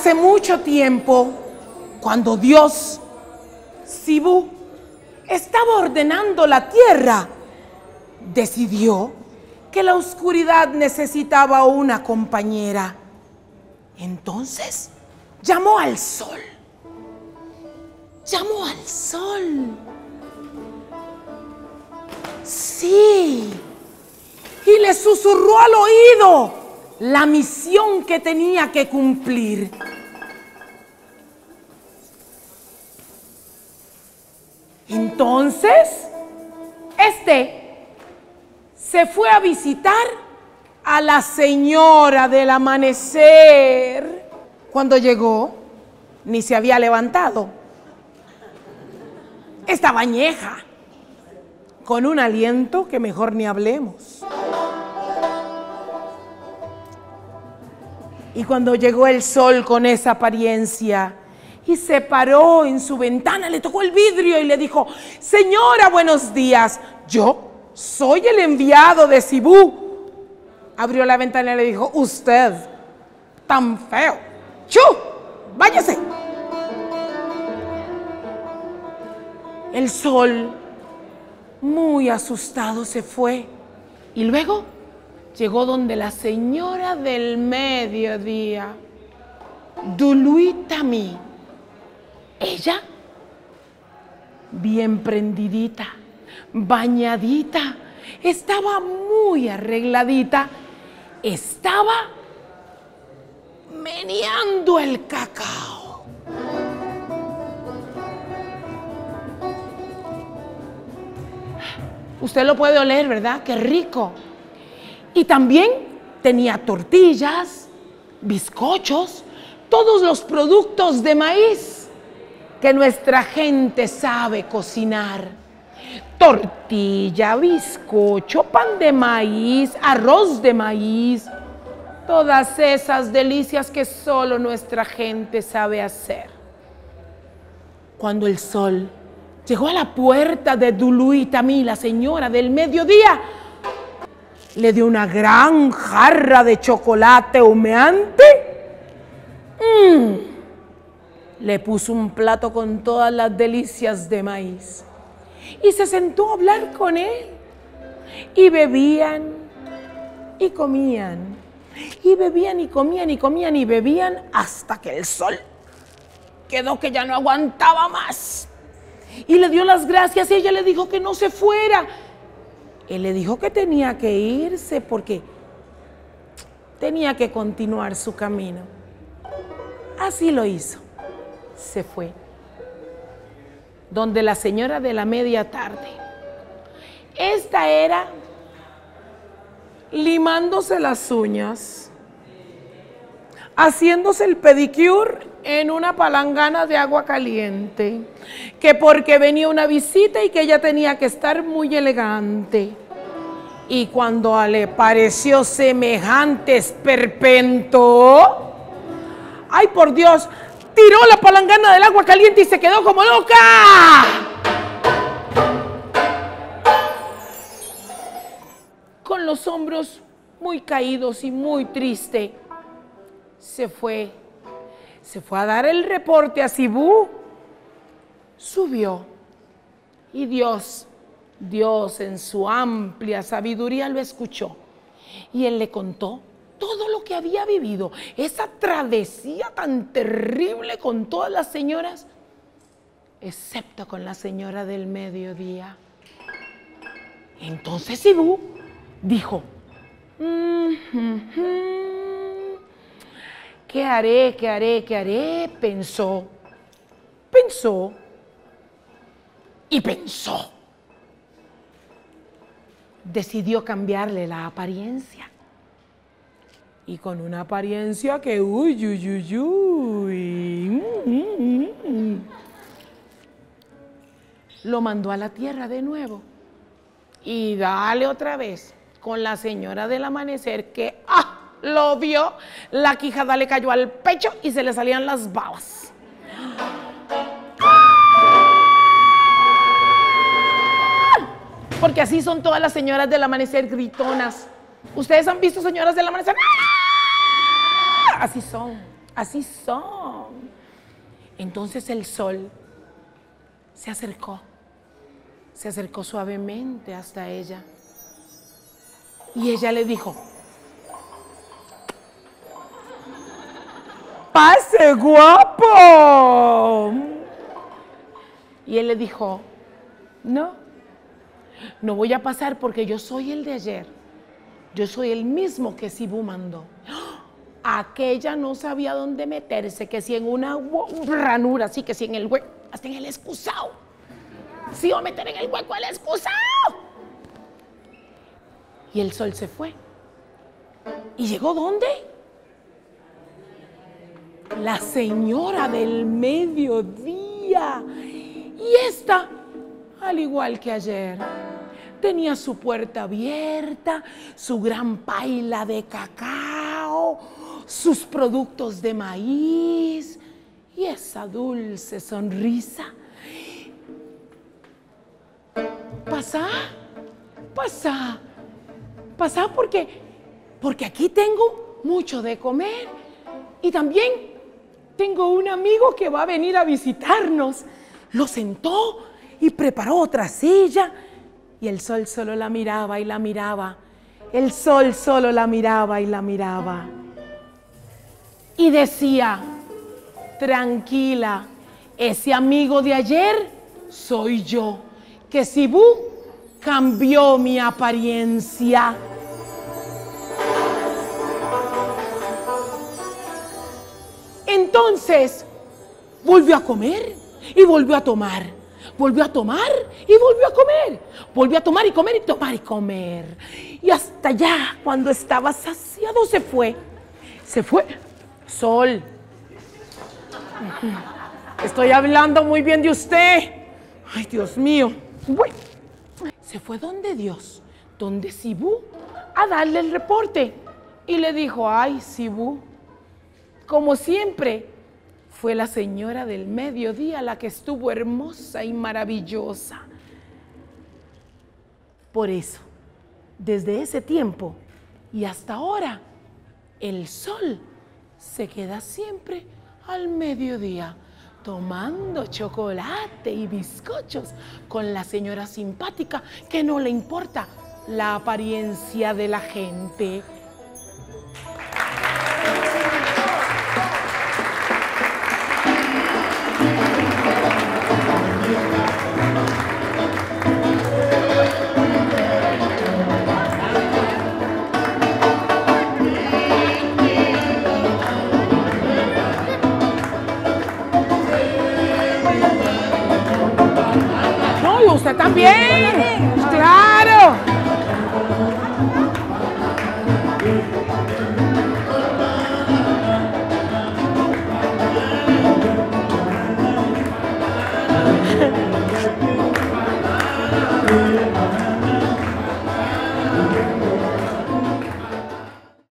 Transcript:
hace mucho tiempo, cuando Dios, Sibú, estaba ordenando la tierra, decidió que la oscuridad necesitaba una compañera. Entonces llamó al sol. Llamó al sol. Sí. Y le susurró al oído la misión que tenía que cumplir. Entonces, este se fue a visitar a la señora del amanecer. Cuando llegó, ni se había levantado. Estaba añeja, con un aliento que mejor ni hablemos. Y cuando llegó el sol con esa apariencia y se paró en su ventana, le tocó el vidrio y le dijo, señora, buenos días, yo soy el enviado de Cibú. Abrió la ventana y le dijo, usted, tan feo, ¡chu! Váyase. El sol, muy asustado, se fue. Y luego llegó donde la señora del mediodía, Duluitami. Ella, bien prendidita, bañadita, estaba muy arregladita, estaba meneando el cacao. Usted lo puede oler, ¿verdad? Qué rico. Y también tenía tortillas, bizcochos, todos los productos de maíz que nuestra gente sabe cocinar. Tortilla, bizcocho, pan de maíz, arroz de maíz, todas esas delicias que solo nuestra gente sabe hacer. Cuando el sol llegó a la puerta de Duluitamí, la señora del mediodía, le dio una gran jarra de chocolate humeante. Mm. Le puso un plato con todas las delicias de maíz. Y se sentó a hablar con él. Y bebían y comían. Y bebían y comían y comían y bebían hasta que el sol quedó que ya no aguantaba más. Y le dio las gracias y ella le dijo que no se fuera, él le dijo que tenía que irse porque tenía que continuar su camino. Así lo hizo. Se fue. Donde la señora de la media tarde. Esta era limándose las uñas, haciéndose el pedicure en una palangana de agua caliente, que porque venía una visita y que ella tenía que estar muy elegante. Y cuando le pareció semejante esperpento, ay por Dios, tiró la palangana del agua caliente y se quedó como loca. Con los hombros muy caídos y muy triste, se fue se fue a dar el reporte a Sibú, subió y Dios, Dios en su amplia sabiduría lo escuchó y él le contó todo lo que había vivido, esa travesía tan terrible con todas las señoras, excepto con la señora del mediodía. Entonces Sibú dijo, ¿Qué haré? ¿Qué haré? ¿Qué haré? Pensó, pensó y pensó. Decidió cambiarle la apariencia. Y con una apariencia que, uy, uy, uy, uy. Lo mandó a la tierra de nuevo. Y dale otra vez con la señora del amanecer que, ¡ah! lo vio, la quijada le cayó al pecho y se le salían las babas. Porque así son todas las señoras del amanecer gritonas. ¿Ustedes han visto señoras del amanecer? Así son. Así son. Entonces el sol se acercó, se acercó suavemente hasta ella. Y ella le dijo, pase guapo. Y él le dijo, no, no voy a pasar porque yo soy el de ayer. Yo soy el mismo que Sibu mandó. Aquella no sabía dónde meterse, que si en una ranura, así que si en el hueco, hasta en el excusado. Si iba a meter en el hueco el excusado. Y el sol se fue. ¿Y llegó dónde? La señora del mediodía. Y esta, al igual que ayer, tenía su puerta abierta, su gran paila de cacao, sus productos de maíz y esa dulce sonrisa. Pasa, pasa, pasa porque, porque aquí tengo mucho de comer y también tengo un amigo que va a venir a visitarnos. Lo sentó y preparó otra silla y el sol solo la miraba y la miraba. El sol solo la miraba y la miraba y decía, tranquila, ese amigo de ayer soy yo, que Sibú cambió mi apariencia. Entonces volvió a comer y volvió a tomar. Volvió a tomar y volvió a comer. Volvió a tomar y comer y tomar y comer. Y hasta allá, cuando estaba saciado, se fue. Se fue Sol. Estoy hablando muy bien de usted. Ay, Dios mío. Se fue donde Dios, donde Sibú, a darle el reporte. Y le dijo, ay, Sibú, como siempre, fue la señora del mediodía la que estuvo hermosa y maravillosa. Por eso, desde ese tiempo y hasta ahora, el sol se queda siempre al mediodía tomando chocolate y bizcochos con la señora simpática que no le importa la apariencia de la gente. también. Claro.